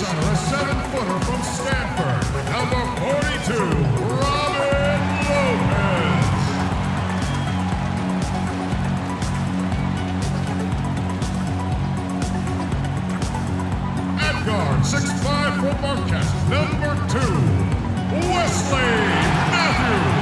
center, a seven-footer from Stanford, number 42, Robin Lopez. At guard, 6'5", from Marquette, number two, Wesley Matthews.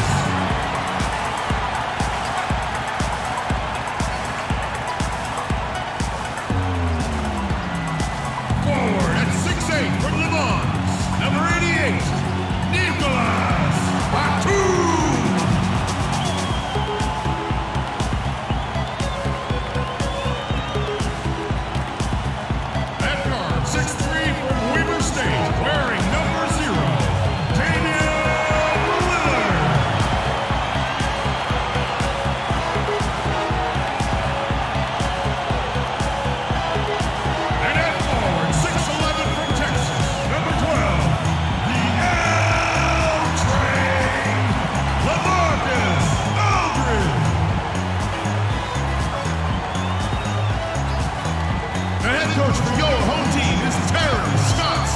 Head coach for your home team is Terry Stotts.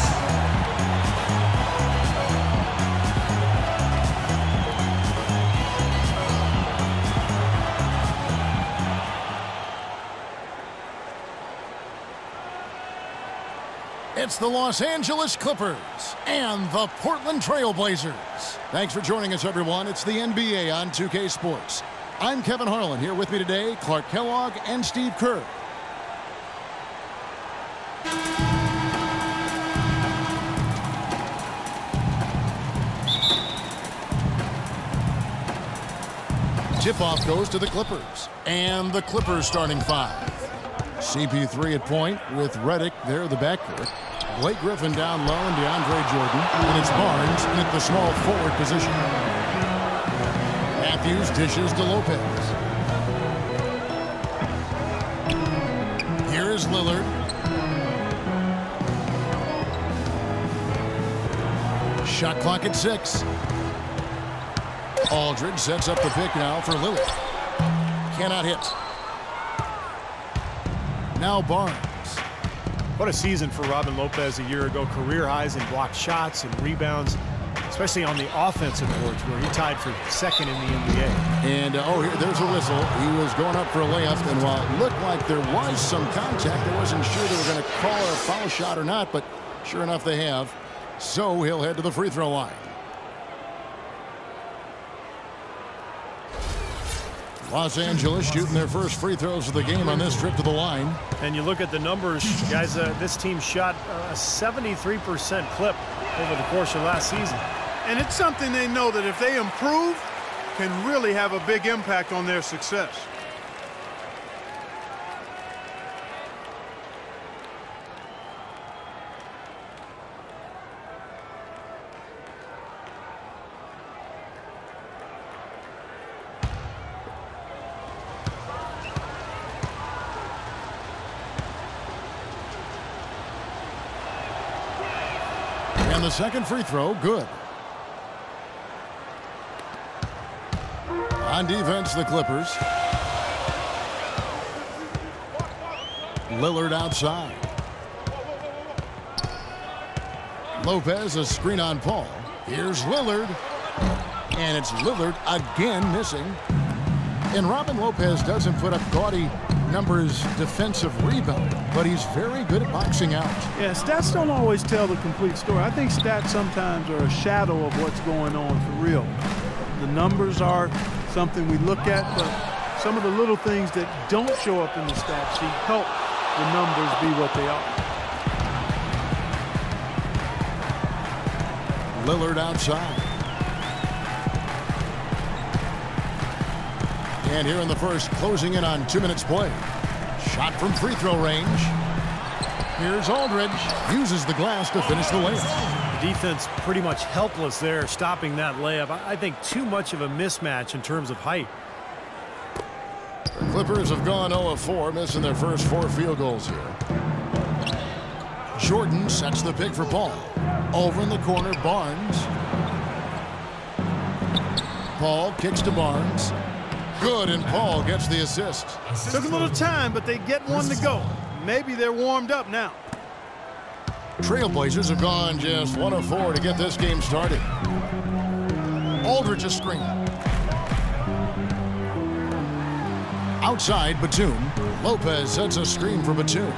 It's the Los Angeles Clippers and the Portland Trailblazers. Thanks for joining us, everyone. It's the NBA on 2K Sports. I'm Kevin Harlan. Here with me today, Clark Kellogg and Steve Kerr. Tip-off goes to the Clippers. And the Clippers starting five. CP3 at point with Redick there, the backcourt. Blake Griffin down low and DeAndre Jordan. And it's Barnes at the small forward position. Matthews dishes to Lopez. Here is Lillard. Shot clock at six. Aldridge sets up the pick now for Lillard. Cannot hit. Now Barnes. What a season for Robin Lopez a year ago. Career highs in blocked shots and rebounds, especially on the offensive boards where he tied for second in the NBA. And, uh, oh, here, there's a whistle. He was going up for a layup, and while it looked like there was some contact, I wasn't sure they were going to call a foul shot or not, but sure enough, they have. So he'll head to the free throw line. Los Angeles shooting their first free throws of the game on this trip to the line. And you look at the numbers, guys, uh, this team shot uh, a 73% clip over the course of last season. And it's something they know that if they improve, can really have a big impact on their success. And the second free throw, good. On defense, the Clippers. Lillard outside. Lopez, a screen on Paul. Here's Lillard. And it's Lillard again missing. And Robin Lopez doesn't put up gaudy numbers defensive rebound, but he's very good at boxing out. Yeah, stats don't always tell the complete story. I think stats sometimes are a shadow of what's going on for real. The numbers are something we look at, but some of the little things that don't show up in the stat sheet help the numbers be what they are. Lillard outside. And here in the first, closing in on two minutes play. Shot from free throw range. Here's Aldridge. Uses the glass to finish the layup. The defense pretty much helpless there, stopping that layup. I think too much of a mismatch in terms of height. The Clippers have gone 0 of 4, missing their first four field goals here. Jordan sets the pick for Paul. Over in the corner, Barnes. Paul kicks to Barnes. Good, and Paul gets the assist. Took a little time, but they get one to go. Maybe they're warmed up now. Trailblazers have gone just one of four to get this game started. Aldridge a screen. Outside Batum. Lopez sets a screen for Batum.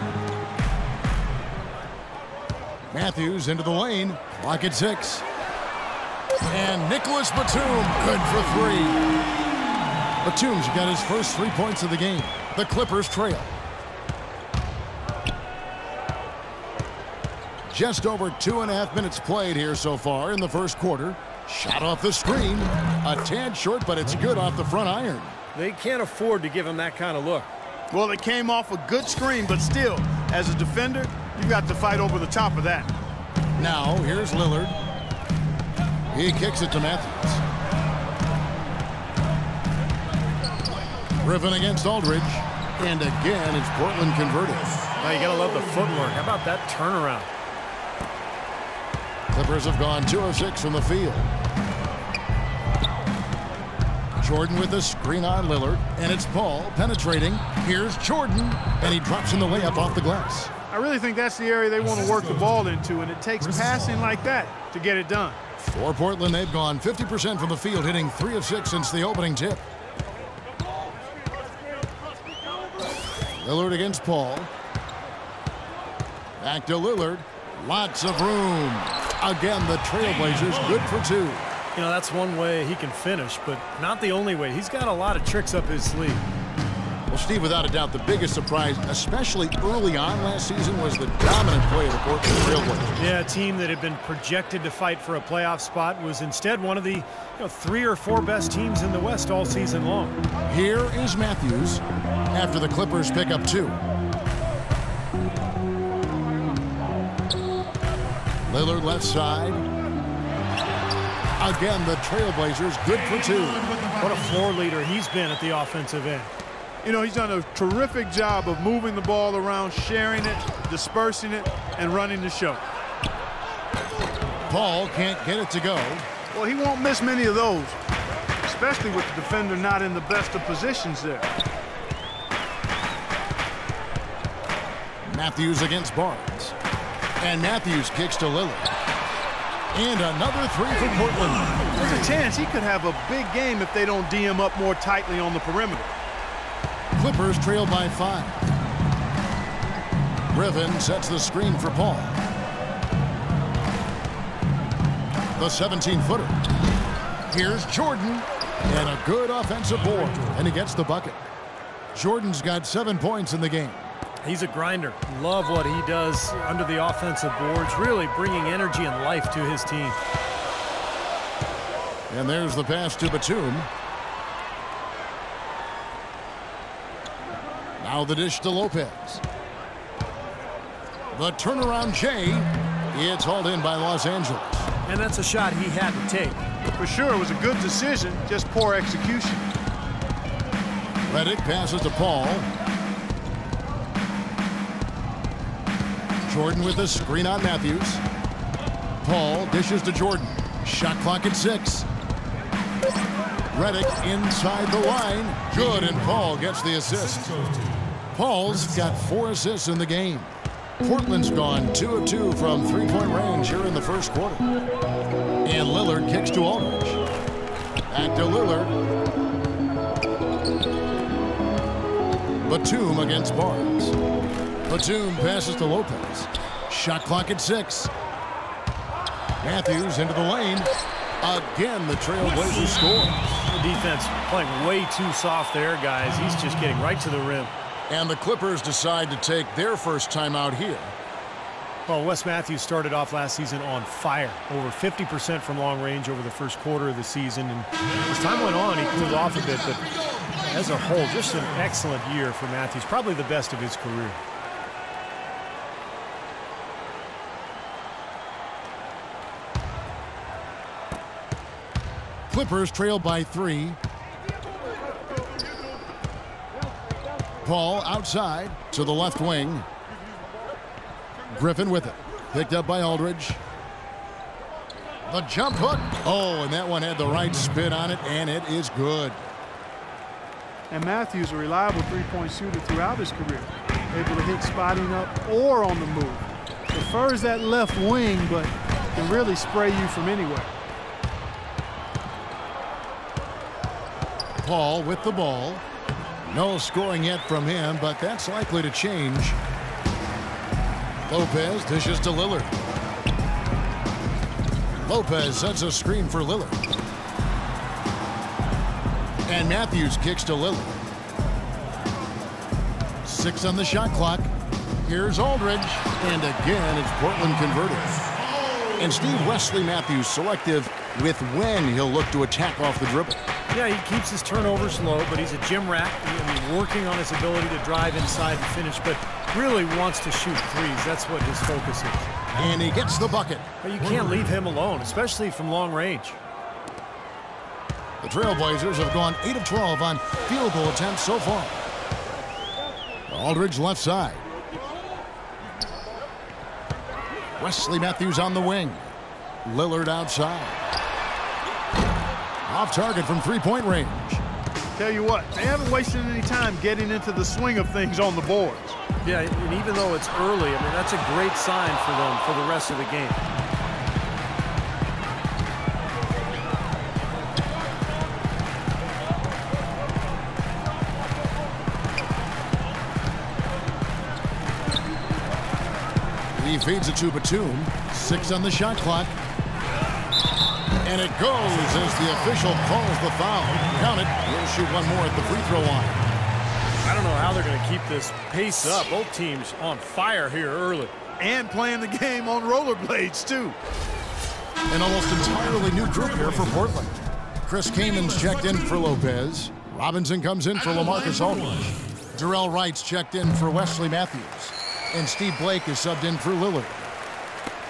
Matthews into the lane. Lock at six. And Nicholas Batum, good for three. Batum's got his first three points of the game. The Clippers trail. Just over two and a half minutes played here so far in the first quarter. Shot off the screen. A tad short, but it's good off the front iron. They can't afford to give him that kind of look. Well, it came off a good screen, but still, as a defender, you've got to fight over the top of that. Now, here's Lillard. He kicks it to Matthews. Griffin against Aldridge. And again, it's Portland converted. Now you gotta love the footwork. How about that turnaround? Clippers have gone 2 of 6 from the field. Jordan with the screen on Lillard, and it's Paul penetrating. Here's Jordan, and he drops in the layup off the glass. I really think that's the area they want to work the ball into, and it takes passing like that to get it done. For Portland, they've gone 50% from the field, hitting 3 of 6 since the opening tip. Lillard against Paul. Back to Lillard. Lots of room. Again, the Trailblazers good for two. You know, that's one way he can finish, but not the only way. He's got a lot of tricks up his sleeve. Well, Steve, without a doubt, the biggest surprise, especially early on last season, was the dominant play of the Portland Trailblazers. Yeah, a team that had been projected to fight for a playoff spot was instead one of the you know, three or four best teams in the West all season long. Here is Matthews after the Clippers pick up two. Lillard left side. Again, the Trailblazers good for two. What a floor leader he's been at the offensive end. You know, he's done a terrific job of moving the ball around, sharing it, dispersing it, and running the show. Paul can't get it to go. Well, he won't miss many of those, especially with the defender not in the best of positions there. Matthews against Barnes. And Matthews kicks to Lillard. And another three for Portland. There's a chance he could have a big game if they don't D him up more tightly on the perimeter. Clippers trail by five. Griffin sets the screen for Paul. The 17-footer. Here's Jordan. And a good offensive board. And he gets the bucket. Jordan's got seven points in the game. He's a grinder. Love what he does under the offensive boards, really bringing energy and life to his team. And there's the pass to Batum. Now the dish to Lopez. The turnaround Jay. It's hauled in by Los Angeles. And that's a shot he had to take. For sure, it was a good decision, just poor execution. Redick passes to Paul. Jordan with a screen on Matthews. Paul dishes to Jordan. Shot clock at six. Redick inside the line. Good, and Paul gets the assist. Paul's got four assists in the game. Portland's gone two of two from three-point range here in the first quarter. And Lillard kicks to Aldridge. Back to Lillard. Batum against Barnes. Batum passes to Lopez. Shot clock at six. Matthews into the lane. Again, the Trailblazers score. The defense playing way too soft there, guys. He's just getting right to the rim. And the Clippers decide to take their first time out here. Well, Wes Matthews started off last season on fire. Over 50% from long range over the first quarter of the season. And as time went on, he cooled off a bit. But as a whole, just an excellent year for Matthews. Probably the best of his career. Clippers trail by three. Paul outside to the left wing. Griffin with it. Picked up by Aldridge. The jump hook. Oh, and that one had the right spin on it, and it is good. And Matthews, a reliable three-point shooter throughout his career. Able to hit spotting up or on the move. The prefers that left wing, but can really spray you from anywhere. Paul with the ball. No scoring yet from him, but that's likely to change. Lopez dishes to Lillard. Lopez sets a screen for Lillard. And Matthews kicks to Lillard. Six on the shot clock. Here's Aldridge. And again, it's Portland converted. And Steve Wesley Matthews selective with when he'll look to attack off the dribble. Yeah, he keeps his turnovers low, but he's a gym rat. I mean, working on his ability to drive inside and finish, but really wants to shoot threes. That's what his focus is. And he gets the bucket. But you can't leave him alone, especially from long range. The Trailblazers have gone 8 of 12 on field goal attempts so far. Aldridge left side. Wesley Matthews on the wing. Lillard outside. Off target from three-point range. Tell you what, they haven't wasted any time getting into the swing of things on the boards. Yeah, and even though it's early, I mean, that's a great sign for them for the rest of the game. He feeds it to Batum. Six on the shot clock. And it goes as the official calls the foul. Count it. He'll shoot one more at the free throw line. I don't know how they're going to keep this pace up. Both teams on fire here early. And playing the game on rollerblades, too. An almost entirely new group here for Portland. Chris Kaman's checked in for Lopez. Robinson comes in for LaMarcus Aldridge. Dorell Wright's checked in for Wesley Matthews. And Steve Blake is subbed in for Lillard.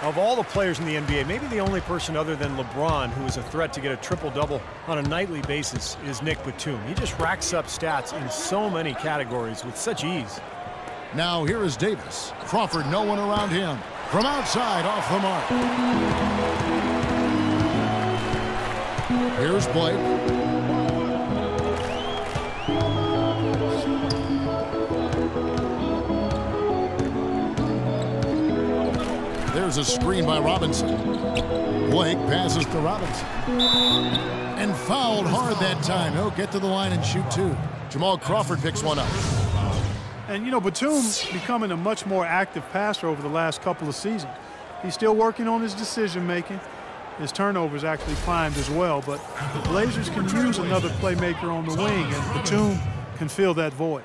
Of all the players in the NBA, maybe the only person other than LeBron who is a threat to get a triple-double on a nightly basis is Nick Batum. He just racks up stats in so many categories with such ease. Now here is Davis. Crawford, no one around him. From outside, off the mark. Here's Blake. There's a screen by Robinson. Blake passes to Robinson. And fouled hard that time. He'll get to the line and shoot two. Jamal Crawford picks one up. And, you know, Batum's becoming a much more active passer over the last couple of seasons. He's still working on his decision-making. His turnovers actually climbed as well, but the Blazers can use another playmaker on the wing, and Batum can fill that void.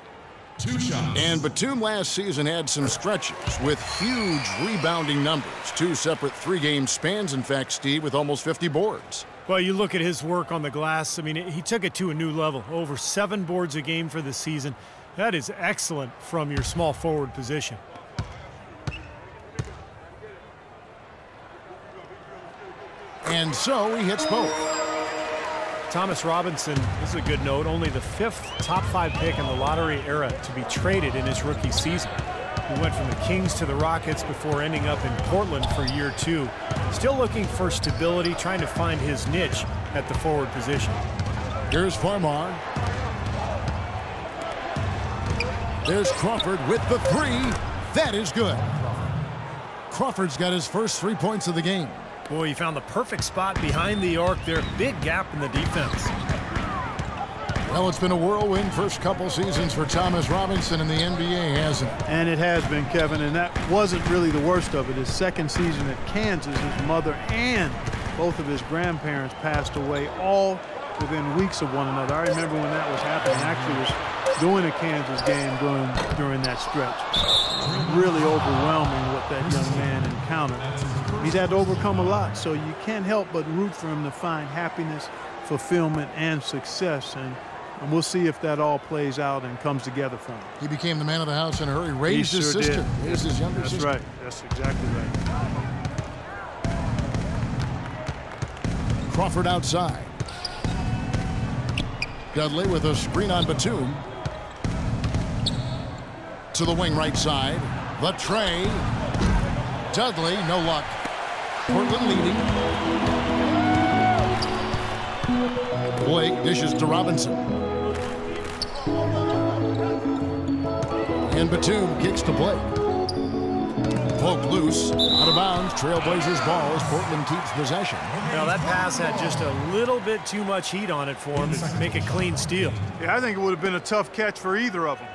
Two shots. And Batum last season had some stretches with huge rebounding numbers. Two separate three-game spans, in fact, Steve, with almost 50 boards. Well, you look at his work on the glass. I mean, he took it to a new level. Over seven boards a game for the season. That is excellent from your small forward position. And so he hits both. Thomas Robinson, this is a good note, only the fifth top five pick in the lottery era to be traded in his rookie season. He went from the Kings to the Rockets before ending up in Portland for year two. Still looking for stability, trying to find his niche at the forward position. Here's Farmar. There's Crawford with the three. That is good. Crawford's got his first three points of the game. Boy, he found the perfect spot behind the arc there. Big gap in the defense. Well, it's been a whirlwind first couple seasons for Thomas Robinson in the NBA, hasn't it? And it has been, Kevin, and that wasn't really the worst of it. His second season at Kansas, his mother and both of his grandparents passed away all within weeks of one another. I remember when that was happening. I actually was doing a Kansas game during, during that stretch. Really overwhelming what that young man encountered. He's had to overcome a lot, so you can't help but root for him to find happiness, fulfillment, and success. And, and we'll see if that all plays out and comes together for him. He became the man of the house in a hurry. Raised He his sure sister. did. Raised his younger That's sister. right. That's exactly right. Crawford outside. Dudley with a screen on Batum. To the wing right side. The trey. Dudley, no luck. Portland leading. Blake dishes to Robinson. And Batum kicks to Blake. Poke loose. Out of bounds. Trailblazers ball as Portland keeps possession. Now that pass had just a little bit too much heat on it for him to make a clean steal. Yeah, I think it would have been a tough catch for either of them.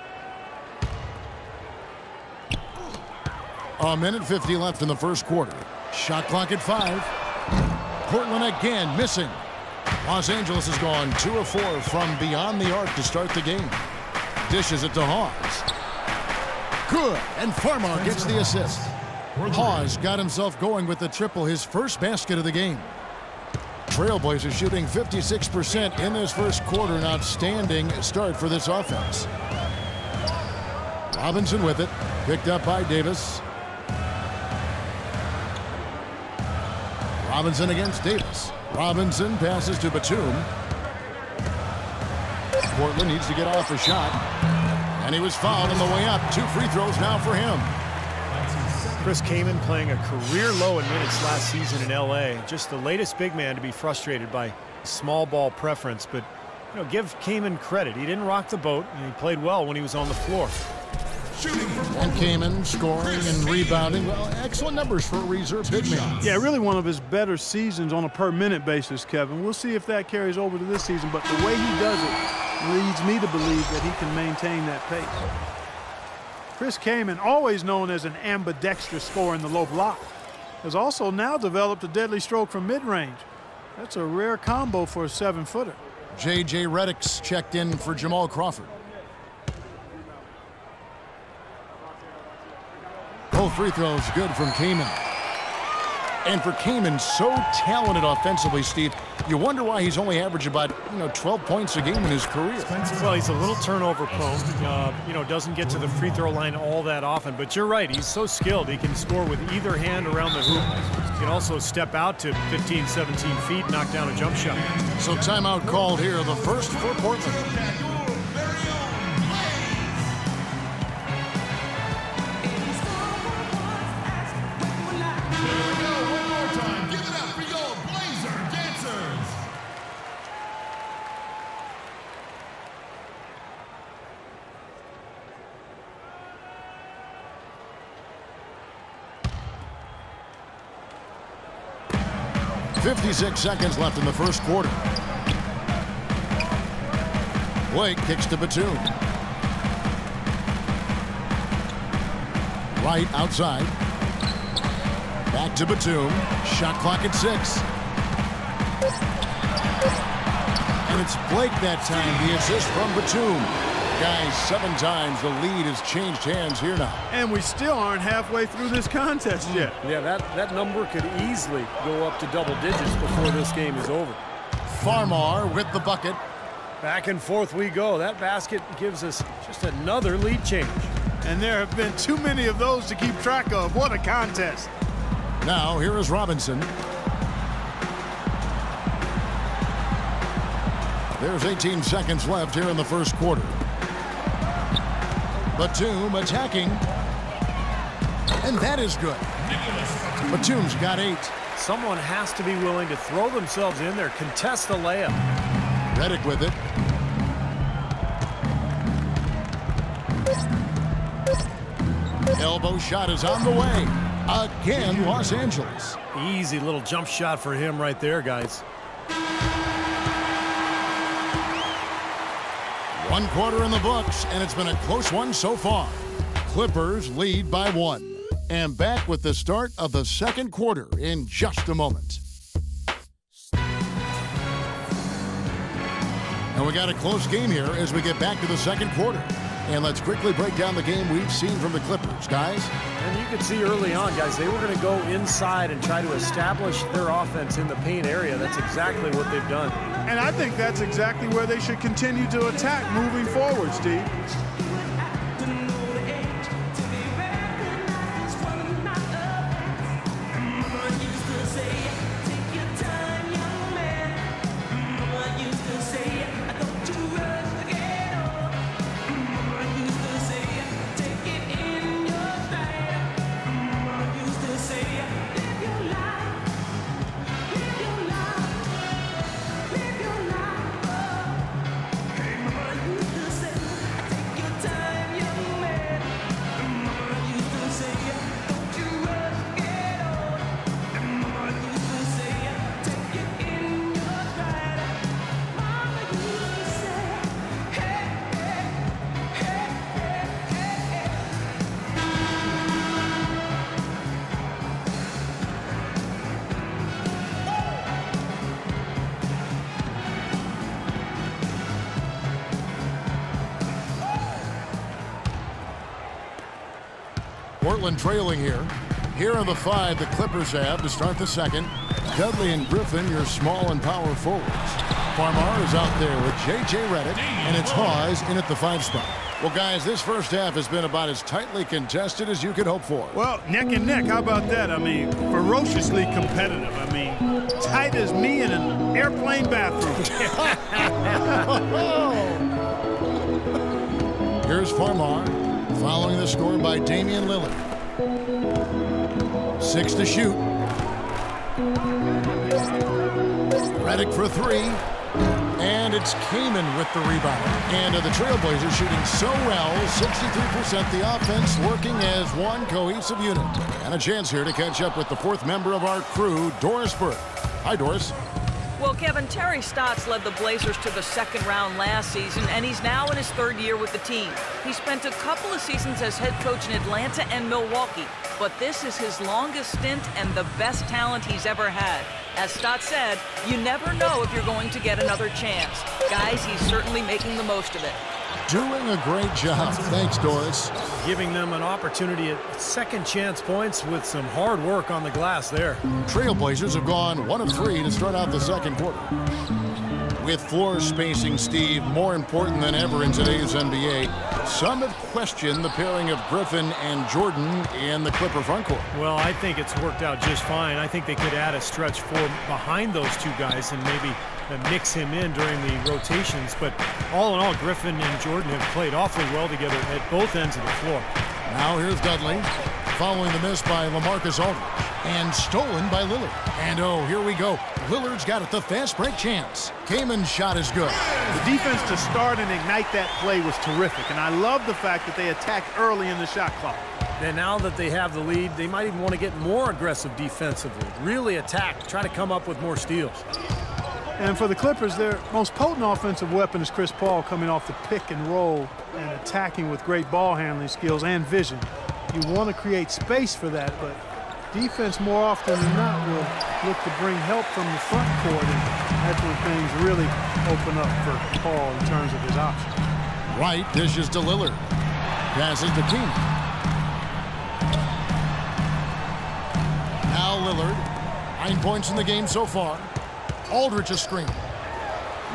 A minute 50 left in the first quarter. Shot clock at five. Portland again missing. Los Angeles has gone two of four from beyond the arc to start the game. Dishes it to Hawes. Good, and Farmar gets the assist. Hawes got himself going with the triple, his first basket of the game. Trailblazers shooting 56% in this first quarter, an outstanding start for this offense. Robinson with it, picked up by Davis. Robinson against Davis. Robinson passes to Batum. Portland needs to get off a shot. And he was fouled on the way up. Two free throws now for him. Chris Kaman playing a career low in minutes last season in L.A. Just the latest big man to be frustrated by small ball preference. But, you know, give Kaman credit. He didn't rock the boat, and he played well when he was on the floor. And Kaman scoring and rebounding. Well, excellent numbers for a reserve big man. Yeah, really one of his better seasons on a per minute basis, Kevin. We'll see if that carries over to this season, but the way he does it leads me to believe that he can maintain that pace. Chris Kaman, always known as an ambidextrous scorer in the low block, has also now developed a deadly stroke from mid-range. That's a rare combo for a seven-footer. J.J. Redick's checked in for Jamal Crawford. Both free throws good from Kaman. And for Kaman, so talented offensively, Steve, you wonder why he's only averaged about, you know, 12 points a game in his career. Well, he's a little turnover prone. Uh, you know, doesn't get to the free throw line all that often. But you're right, he's so skilled. He can score with either hand around the hoop. He can also step out to 15, 17 feet, knock down a jump shot. So timeout called here, the first for Portland. Fifty-six seconds left in the first quarter. Blake kicks to Batum. Right outside. Back to Batum. Shot clock at six. And it's Blake that time. The assist from Batum. Guys, seven times the lead has changed hands here now. And we still aren't halfway through this contest yet. Mm. Yeah, that, that number could easily go up to double digits before this game is over. Farmar with the bucket. Back and forth we go. That basket gives us just another lead change. And there have been too many of those to keep track of. What a contest. Now, here is Robinson. There's 18 seconds left here in the first quarter. Batum attacking. And that is good. Batum's got eight. Someone has to be willing to throw themselves in there, contest the layup. Redick with it. Elbow shot is on the way. Again, Los Angeles. Easy little jump shot for him right there, guys. One quarter in the books, and it's been a close one so far. Clippers lead by one. And back with the start of the second quarter in just a moment. And we got a close game here as we get back to the second quarter. And let's quickly break down the game we've seen from the Clippers, guys. And you could see early on, guys, they were going to go inside and try to establish their offense in the paint area. That's exactly what they've done. And I think that's exactly where they should continue to attack moving forward, Steve. Portland trailing here. Here are the five the Clippers have to start the second. Dudley and Griffin, your small and power forwards. Farmar is out there with J.J. Redick, and it's Hawes in at the five spot. Well, guys, this first half has been about as tightly contested as you could hope for. Well, neck and neck, how about that? I mean, ferociously competitive. I mean, tight as me in an airplane bathroom. Here's Farmar, following the score by Damian Lillard. Six to shoot. Redick for three. And it's Kaman with the rebound. And the Trailblazers shooting so well, 63% the offense working as one cohesive unit. And a chance here to catch up with the fourth member of our crew, Doris Burke. Hi, Doris. Well, Kevin, Terry Stotts led the Blazers to the second round last season, and he's now in his third year with the team. He spent a couple of seasons as head coach in Atlanta and Milwaukee, but this is his longest stint and the best talent he's ever had. As Stotts said, you never know if you're going to get another chance. Guys, he's certainly making the most of it. Doing a great job. Thanks, Doris. Giving them an opportunity at second chance points with some hard work on the glass there. Trailblazers have gone one of three to start out the second quarter. With floor spacing, Steve, more important than ever in today's NBA, some have questioned the pairing of Griffin and Jordan in the Clipper front court. Well, I think it's worked out just fine. I think they could add a stretch four behind those two guys and maybe uh, mix him in during the rotations. But all in all, Griffin and Jordan have played awfully well together at both ends of the floor. Now here's Dudley, following the miss by LaMarcus Aldridge, and stolen by Lillard. And oh, here we go. Lillard's got it, the fast break chance. Kaman's shot is good. The defense to start and ignite that play was terrific, and I love the fact that they attacked early in the shot clock. And now that they have the lead, they might even want to get more aggressive defensively. Really attack, try to come up with more steals. And for the Clippers, their most potent offensive weapon is Chris Paul coming off the pick and roll and attacking with great ball handling skills and vision. You want to create space for that, but defense more often than not will look to bring help from the front court, and that's when things really open up for Paul in terms of his options. Wright dishes to Lillard. Passes to Keenan. Now Lillard. Nine points in the game so far. Aldridge a screen.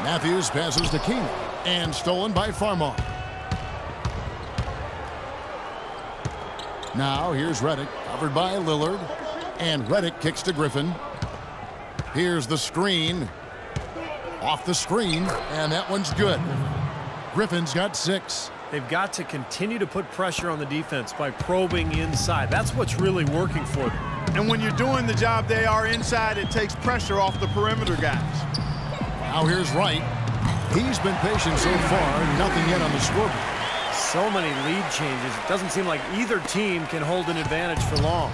Matthews passes to Keenan. And stolen by Farmar. Now here's Redick. covered by Lillard. And Redick kicks to Griffin. Here's the screen. Off the screen, and that one's good. Griffin's got six. They've got to continue to put pressure on the defense by probing inside. That's what's really working for them. And when you're doing the job they are inside, it takes pressure off the perimeter guys. Now here's Wright. He's been patient so far, nothing yet on the scoreboard. So many lead changes. It doesn't seem like either team can hold an advantage for long.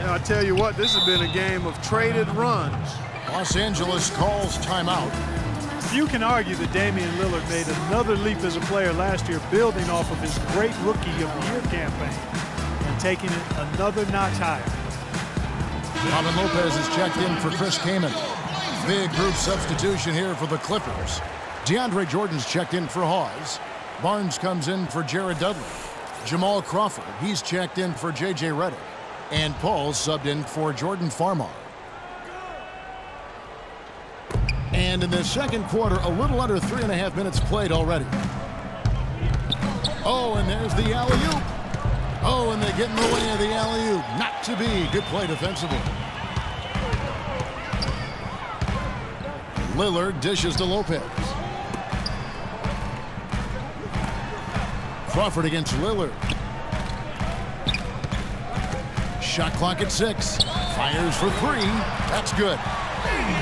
And I tell you what, this has been a game of traded runs. Los Angeles calls timeout. You can argue that Damian Lillard made another leap as a player last year, building off of his great Rookie of the Year campaign and taking it another notch higher. Robin Lopez is checked in for Chris Kaman. Big group substitution here for the Clippers. DeAndre Jordan's checked in for Hawes. Barnes comes in for Jared Dudley. Jamal Crawford, he's checked in for J.J. Redick. And Paul subbed in for Jordan Farmar. And in the second quarter, a little under three and a half minutes played already. Oh, and there's the alley-oop. Oh, and they get in the way of the alley-oop. Not to be. Good play defensively. Lillard dishes to Lopez. Crawford against Lillard. Shot clock at six. Fires for three. That's good.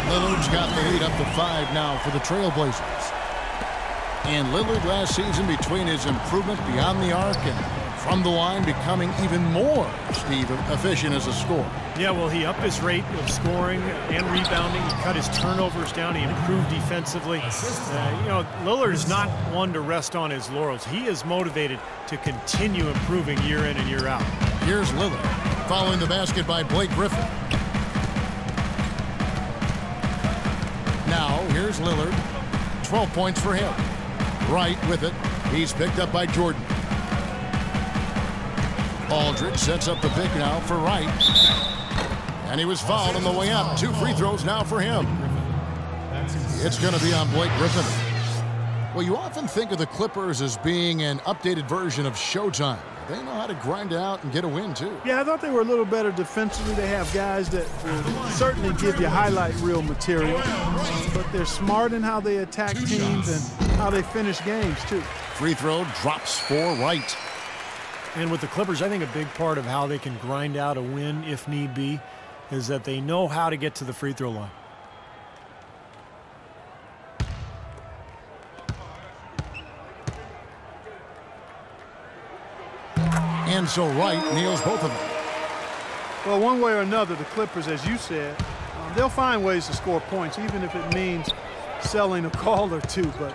Lillard's got the lead up to five now for the Trailblazers. And Lillard last season between his improvement beyond the arc and from the line becoming even more, Steve, efficient as a scorer. Yeah, well, he upped his rate of scoring and rebounding. He cut his turnovers down. He improved defensively. Uh, you know, Lillard is not one to rest on his laurels. He is motivated to continue improving year in and year out. Here's Lillard, following the basket by Blake Griffin. Now, here's Lillard. 12 points for him. Wright with it. He's picked up by Jordan. Aldridge sets up the pick now for Wright. And he was fouled on the way up. Two free throws now for him. It's going to be on Blake Griffin. Well, you often think of the Clippers as being an updated version of Showtime. They know how to grind out and get a win, too. Yeah, I thought they were a little better defensively. They have guys that will certainly give you highlight reel material, but they're smart in how they attack teams and how they finish games, too. Free throw drops for Wright. And with the Clippers, I think a big part of how they can grind out a win if need be is that they know how to get to the free throw line. And so Wright nails both of them. Well, one way or another, the Clippers, as you said, um, they'll find ways to score points, even if it means selling a call or two. But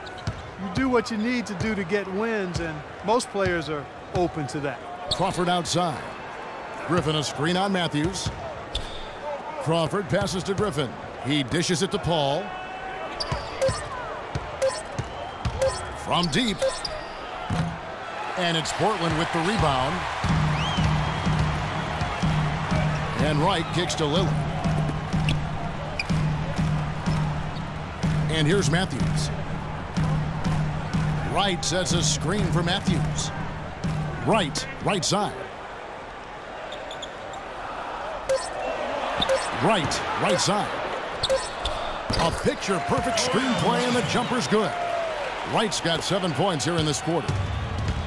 you do what you need to do to get wins, and most players are open to that. Crawford outside. Griffin a screen on Matthews. Crawford passes to Griffin. He dishes it to Paul. From deep. And it's Portland with the rebound. And Wright kicks to Lillard. And here's Matthews. Wright sets a screen for Matthews. Wright, right side. Right, right side. A picture-perfect screenplay, and the jumper's good. Wright's got seven points here in this quarter.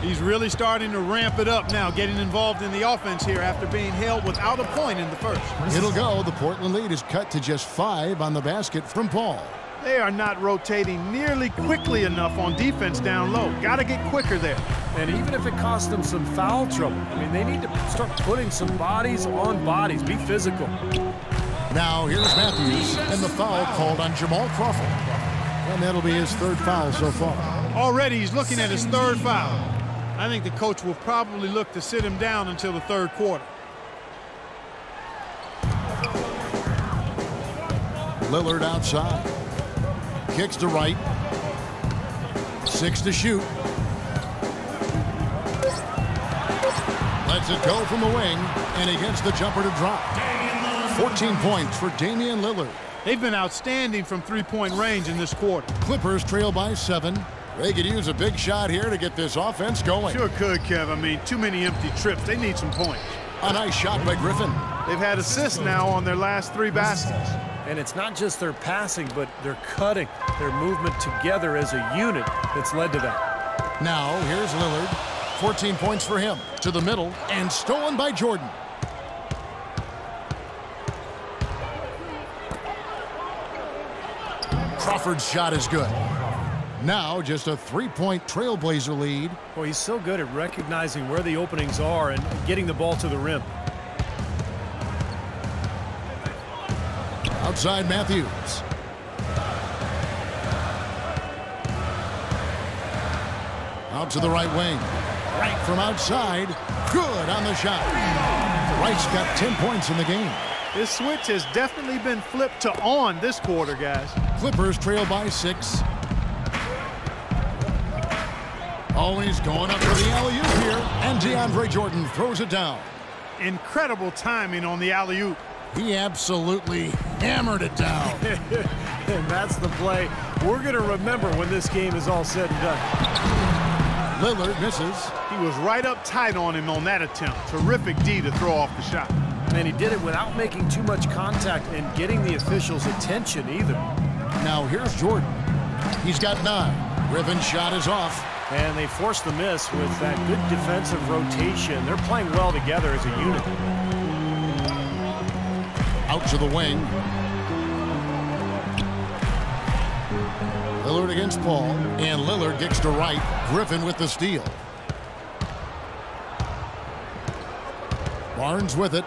He's really starting to ramp it up now, getting involved in the offense here after being held without a point in the first. It'll go. The Portland lead is cut to just five on the basket from Paul. They are not rotating nearly quickly enough on defense down low. Got to get quicker there. And even if it costs them some foul trouble, I mean, they need to start putting some bodies on bodies. Be physical. Now here's Matthews, and the foul called on Jamal Crawford. And that'll be his third foul so far. Already he's looking at his third foul. I think the coach will probably look to sit him down until the third quarter. Lillard outside. Kicks to Wright. Six to shoot. Lets it go from the wing, and he gets the jumper to drop. 14 points for Damian Lillard. They've been outstanding from three-point range in this quarter. Clippers trail by seven. They could use a big shot here to get this offense going. Sure could, Kev. I mean, too many empty trips. They need some points. A nice shot by Griffin. They've had assists now on their last three baskets. And it's not just their passing, but their cutting, their movement together as a unit that's led to that. Now, here's Lillard. 14 points for him. To the middle, and stolen by Jordan. Crawford's shot is good. Now, just a three-point Trailblazer lead. Well, he's so good at recognizing where the openings are and getting the ball to the rim. Outside Matthews. Out to the right wing. Wright from outside. Good on the shot. Wright's got 10 points in the game. This switch has definitely been flipped to on this quarter, guys. Clippers trail by six. Always going up for the alley-oop here. And DeAndre Jordan throws it down. Incredible timing on the alley-oop. He absolutely hammered it down. and that's the play we're going to remember when this game is all said and done. Lillard misses. He was right up tight on him on that attempt. Terrific D to throw off the shot. And he did it without making too much contact and getting the officials' attention either. Now here's Jordan. He's got nine. Griffin shot is off. And they forced the miss with that good defensive rotation. They're playing well together as a unit. Out to the wing. Lillard against Paul. And Lillard gets to Wright. Griffin with the steal. Barnes with it.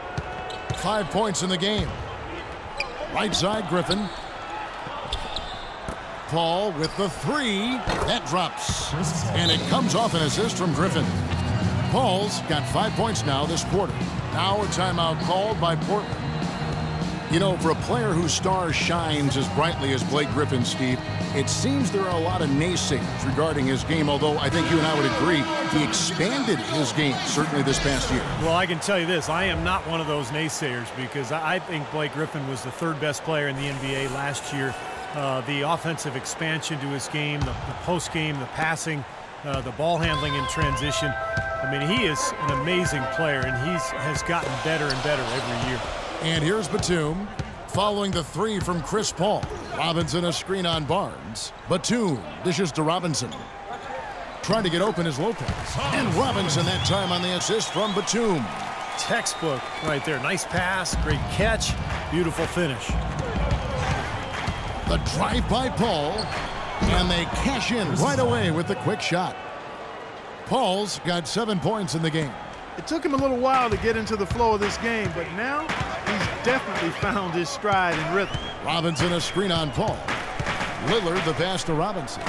Five points in the game. Right side, Griffin. Paul with the three. That drops. And it comes off an assist from Griffin. Paul's got five points now this quarter. Now a timeout called by Portland. You know, for a player whose star shines as brightly as Blake Griffin, Steve, it seems there are a lot of naysayers regarding his game, although I think you and I would agree he expanded his game, certainly this past year. Well, I can tell you this. I am not one of those naysayers because I think Blake Griffin was the third best player in the NBA last year. Uh, the offensive expansion to his game, the, the post game, the passing, uh, the ball handling in transition. I mean, he is an amazing player, and he has gotten better and better every year. And here's Batum following the three from Chris Paul. Robinson a screen on Barnes. Batum dishes to Robinson. Trying to get open is Lopez. And Robinson that time on the assist from Batum. Textbook right there. Nice pass, great catch, beautiful finish. The drive by Paul, and they cash in right away with the quick shot. Paul's got seven points in the game. It took him a little while to get into the flow of this game, but now he's definitely found his stride and rhythm. Robinson a screen on Paul. Lillard the pass to Robinson.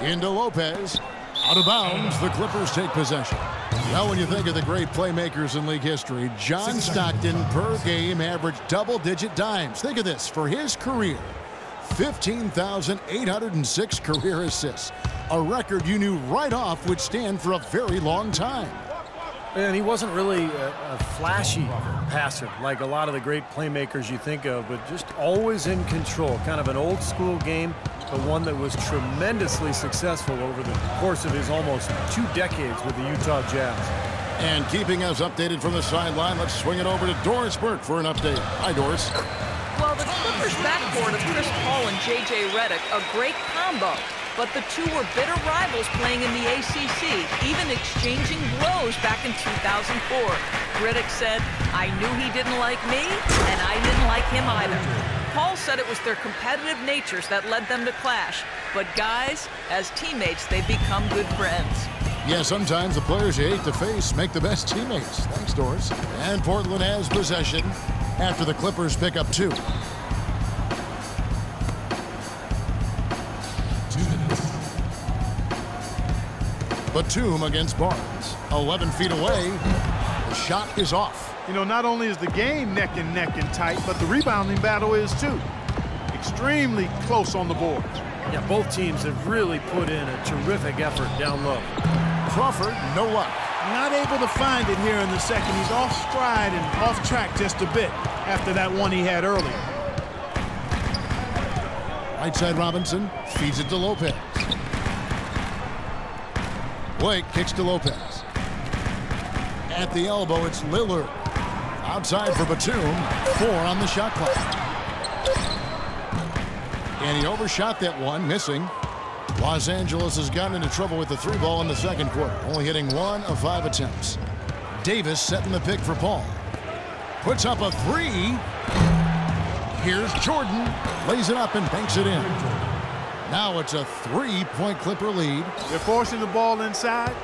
Into Lopez. Out of bounds, the Clippers take possession. Now, when you think of the great playmakers in league history, John Stockton per game averaged double-digit dimes. Think of this. For his career, 15,806 career assists. A record you knew right off would stand for a very long time. And he wasn't really a, a, flashy passer like a lot of the great playmakers you think of, but just always in control. Kind of an old school game, but one that was tremendously successful over the course of his almost two decades with the Utah Jazz. And keeping us updated from the sideline, let's swing it over to Doris Burke for an update. Hi, Doris. Well, the Clippers backcourt of Chris Paul and J.J. Redick, a great combo. But the two were bitter rivals playing in the ACC, even exchanging blows back in 2004. Redick said, I knew he didn't like me, and I didn't like him either. Paul said it was their competitive natures that led them to clash. But guys, as teammates, they become good friends. Yeah, sometimes the players you hate to face make the best teammates. Thanks, Doris. And Portland has possession after the Clippers pick up two. Batum against Barnes. 11 feet away. The shot is off. You know, not only is the game neck and neck and tight, but the rebounding battle is too. Extremely close on the boards. Yeah, both teams have really put in a terrific effort down low. Crawford, no luck. Not able to find it here in the second. He's off stride and off track just a bit after that one he had earlier. Right side Robinson feeds it to Lopez. Blake kicks to Lopez. At the elbow, it's Lillard. Outside for Batum. Four on the shot clock. And he overshot that one, missing. Los Angeles has gotten into trouble with the three ball in the second quarter, only hitting one of five attempts. Davis setting the pick for Paul. Puts up a three. Here's Jordan. Lays it up and banks it in. Now it's a three-point Clipper lead. They're forcing the ball inside,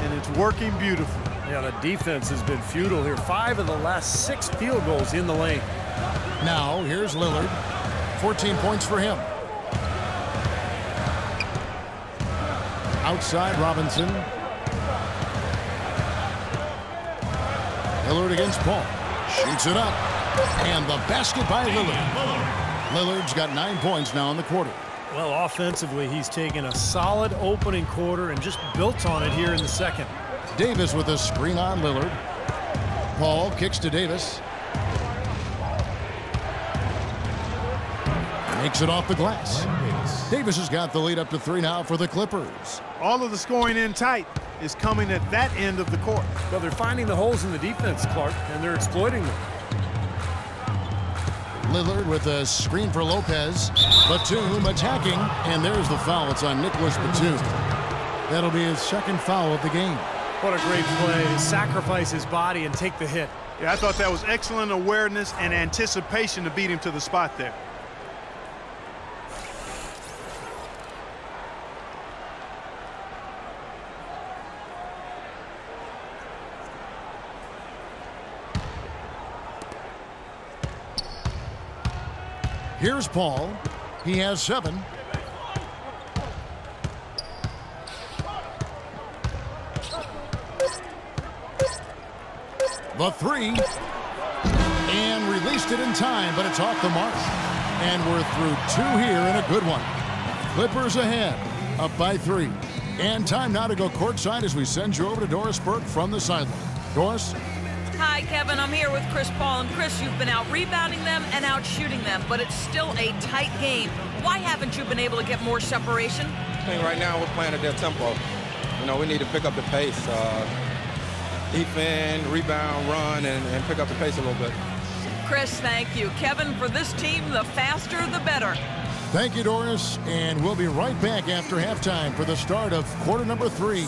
and it's working beautifully. Yeah, the defense has been futile here. Five of the last six field goals in the lane. Now, here's Lillard. 14 points for him. Outside, Robinson. Lillard against Paul. Shoots it up. And the basket by Lillard. Lillard's got nine points now in the quarter. Well, offensively, he's taken a solid opening quarter and just built on it here in the second. Davis with a screen on Lillard. Paul kicks to Davis. Makes it off the glass. Davis has got the lead up to three now for the Clippers. All of the scoring in tight is coming at that end of the court. Well, they're finding the holes in the defense, Clark, and they're exploiting them. Lillard with a screen for Lopez. Batum attacking, and there's the foul. It's on Nicholas Batum. That'll be his second foul of the game. What a great play to sacrifice his body and take the hit. Yeah, I thought that was excellent awareness and anticipation to beat him to the spot there. Here's Paul. He has seven. The three. And released it in time, but it's off the mark. And we're through two here in a good one. Clippers ahead, up by three. And time now to go courtside as we send you over to Doris Burke from the sideline. Doris? Hi, Kevin. I'm here with Chris Paul. And Chris, you've been out rebounding them and out shooting them, but it's still a tight game. Why haven't you been able to get more separation? I think right now we're playing at their tempo. You know, we need to pick up the pace. Uh, defend, rebound, run, and, and pick up the pace a little bit. Chris, thank you. Kevin, for this team, the faster the better. Thank you, Doris. And we'll be right back after halftime for the start of quarter number three.